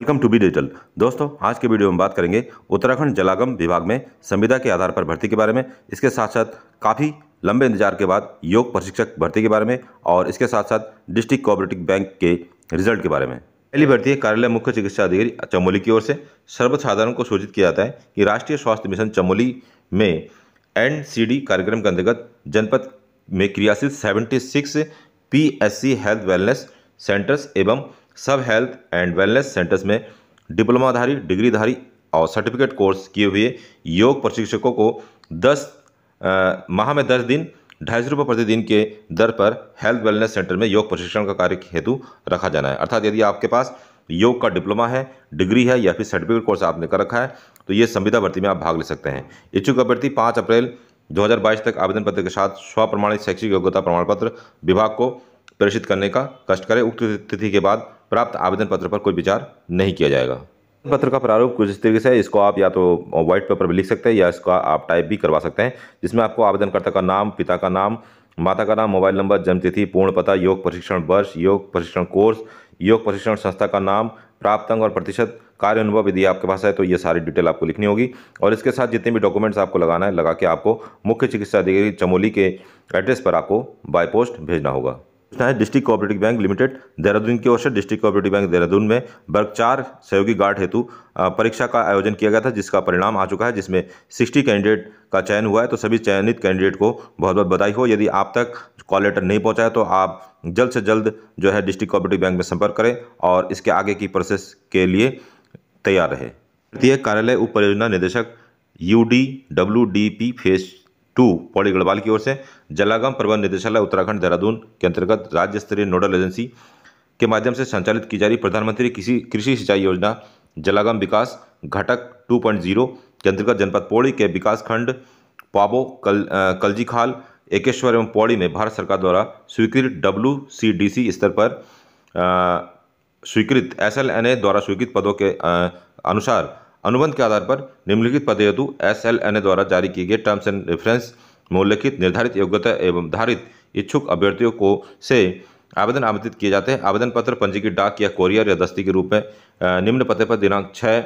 Welcome to be digital. दोस्तों, आज के वीडियो में बात करेंगे उत्तराखंड जलागम विभाग में संविदा के आधार पर भर्ती के बारे में, इसके साथ साथ काफ़ी लंबे इंतज़ार के बाद योग प्रशिक्षक भर्ती के बारे में और इसके साथ साथ डिस्ट्रिक्ट कोऑपरेटिव बैंक के रिज़ल्ट के बारे में। पहली भर्ती है कार्यालय मुख्य चिकित्सा अधिकारी चमोली की ओर से। सर्वसाधारण को सूचित किया जाता है कि राष्ट्रीय स्वास्थ्य मिशन चमोली में एनसीडी कार्यक्रम के अंतर्गत जनपद में क्रियाशील seventy six health wellness centres एवं सब हेल्थ एंड वेलनेस सेंटर्स में डिप्लोमाधारी, डिग्रीधारी और सर्टिफिकेट कोर्स किए हुए योग प्रशिक्षकों को 10 माह में 10 दिन, ढाई सौ रुपये प्रतिदिन के दर पर हेल्थ वेलनेस सेंटर में योग प्रशिक्षण का कार्य हेतु रखा जाना है। अर्थात यदि आपके पास योग का डिप्लोमा है, डिग्री है या फिर सर्टिफिकेट कोर्स आपने कर रखा है तो ये संविदा भर्ती में आप भाग ले सकते हैं। इच्छुक अभ्यर्थी पाँच अप्रैल 2022 तक आवेदन पत्र के साथ स्वप्रमाणित शैक्षिक योग्यता प्रमाण पत्र विभाग को प्रेषित करने का कष्ट करें। उक्त तिथि के बाद प्राप्त आवेदन पत्र पर कोई विचार नहीं किया जाएगा। पत्र का प्रारूप कुछ इस तरीके से है, इसको आप या तो व्हाइट पेपर में लिख सकते हैं या इसका आप टाइप भी करवा सकते हैं, जिसमें आपको आवेदनकर्ता का नाम, पिता का नाम, माता का नाम, मोबाइल नंबर जन्मतिथि पूर्ण पता, योग प्रशिक्षण वर्ष, योग प्रशिक्षण कोर्स, योग प्रशिक्षण संस्था का नाम, प्राप्त अंग और प्रतिशत, कार्य अनुभव यदि आपके पास है तो ये सारी डिटेल आपको लिखनी होगी। और इसके साथ जितने भी डॉक्यूमेंट्स आपको लगाना है, लगा के आपको मुख्य चिकित्सा अधिकारी चमोली के एड्रेस पर आपको बाय पोस्ट भेजना होगा। है, district cooperative bank limited, Dehradun की ओर से डिस्ट्रिक्ट कोऑपरेटिव बैंक देहरादून में वर्ग चार सहयोगी गार्ड हेतु परीक्षा का आयोजन किया गया था, जिसका परिणाम आ चुका है, जिसमें 60 कैंडिडेट का चयन हुआ है। तो सभी चयनित कैंडिडेट को बहुत बहुत बधाई हो। यदि आप तक कॉल लेटर नहीं पहुँचा है तो आप जल्द से जल्द जो है डिस्ट्रिक्ट कोऑपरेटिव बैंक में संपर्क करें और इसके आगे की प्रोसेस के लिए तैयार रहे। प्रत्येक कार्यालय उप परियोजना निदेशक, U D W D P phase two Pauri Garhwal की ओर से जलागम प्रबंध निदेशालय उत्तराखंड देहरादून के अंतर्गत राज्य स्तरीय नोडल एजेंसी के माध्यम से संचालित की जा रही प्रधानमंत्री कृषि कृषि सिंचाई योजना जलागम विकास घटक 2.0 के अंतर्गत जनपद पौड़ी के विकास खंड पाबो कल कलजी खाल, एकेश्वर एवं पौड़ी में भारत सरकार द्वारा स्वीकृत डब्ल्यू सी डी सी स्तर पर स्वीकृत एस एल एन ए द्वारा स्वीकृत पदों के अनुसार अनुबंध के आधार पर निम्नलिखित पद हेतु एस द्वारा जारी किए गए टर्म्स एंड रेफरेंस में उल्लिखित निर्धारित, योग्यता एवं धारित इच्छुक अभ्यर्थियों को से आवेदन आमंत्रित किए जाते हैं। आवेदन पत्र, पंजीकृत डाक या कोरियर या दस्ती के रूप में निम्न पते पर दिनांक छः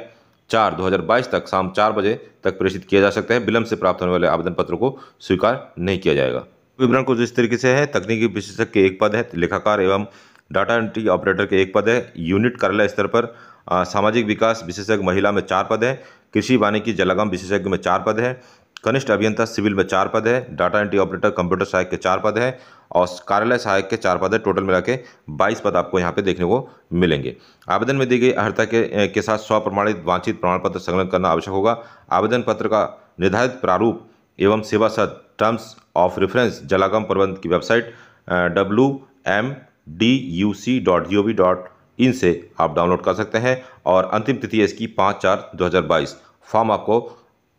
चार 2022 तक शाम चार बजे तक प्रेषित किया जा सकता है। विलंब से प्राप्त होने वाले आवेदन पत्र को स्वीकार नहीं किया जाएगा। विवरण कुछ इस तरीके से है। तकनीकी विशेषज्ञ के एक पद है, लेखाकार एवं डाटा एंट्री ऑपरेटर के एक पद है, यूनिट कार्यालय स्तर पर सामाजिक विकास विशेषज्ञ महिला में चार पद है, कृषि वानिकी जलागम विशेषज्ञ में चार पद है, कनिष्ठ अभियंता सिविल में चार पद है, डाटा एंट्री ऑपरेटर कंप्यूटर सहायक के चार पद है और कार्यालय सहायक के चार पद है, टोटल मिला के बाईस पद आपको यहाँ पे देखने को मिलेंगे। आवेदन में दी गई अर्हता के के साथ स्व प्रमाणित वांछित प्रमाण पत्र संलग्न करना आवश्यक होगा। आवेदन पत्र का निर्धारित प्रारूप एवं सेवा सद टर्म्स ऑफ़ रेफरेंस जलागम प्रबंध की website W M D U C dot G O V dot इनसे आप डाउनलोड कर सकते हैं और अंतिम तिथि है इसकी पाँच चार दो हज़ार बाईस। फॉर्म आपको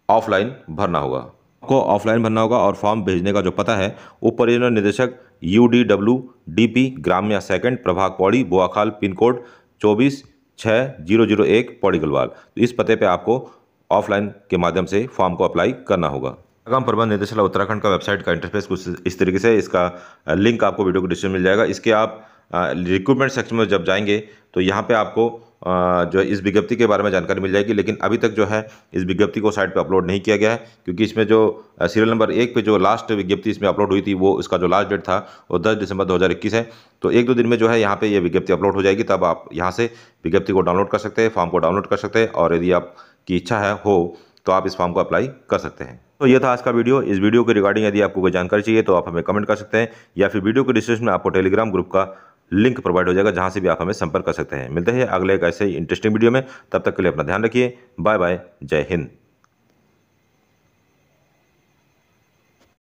ऑफलाइन भरना होगा। आपको ऑफलाइन भरना होगा और फॉर्म भेजने का जो पता है उप परियोजना निदेशक U D W D P ग्राम्य सेकंड प्रभाग पौड़ी, बोआखाल पिन कोड चौबीस छः ज़ीरो ज़ीरो एक, पौड़ी गलवाल। तो इस पते पे आपको ऑफलाइन के माध्यम से फॉर्म को अप्लाई करना होगा। आगाम प्रबंध निदेशालय उत्तराखंड का वेबसाइट का इंटरफेस कुछ इस तरीके से इसका लिंक आपको वीडियो को डिस्क्रिप्शन मिल जाएगा। इसके आप रिक्रूटमेंट सेक्शन में जब जाएँगे तो यहाँ पे आपको जो है इस विज्ञप्ति के बारे में जानकारी मिल जाएगी, लेकिन अभी तक जो है इस विज्ञप्ति को साइट पे अपलोड नहीं किया गया है, क्योंकि इसमें जो सीरियल नंबर एक पे जो लास्ट विज्ञप्ति इसमें अपलोड हुई थी, वो इसका जो लास्ट डेट था, वो 10 दिसंबर 2021 है। तो एक दो दिन में जो है यहाँ पे ये विज्ञप्ति अपलोड हो जाएगी, तब आप यहाँ से विज्ञप्ति को डाउनलोड कर सकते हैं फॉर्म को डाउनलोड कर सकते हैं, और यदि आपकी इच्छा है, हो तो आप इस फॉर्म को अप्लाई कर सकते हैं। तो ये था आज का वीडियो। इस वीडियो के रिगार्डिंग यदि आपको कोई जानकारी चाहिए तो आप हमें कमेंट कर सकते हैं या फिर वीडियो के डिस्क्रिप्शन में आपको टेलीग्राम ग्रुप का लिंक प्रोवाइड हो जाएगा, जहाँ से भी आप हमें संपर्क कर सकते हैं। मिलते हैं अगले एक ऐसे इंटरेस्टिंग वीडियो में। तब तक के लिए अपना ध्यान रखिए। Bye bye. जय हिंद।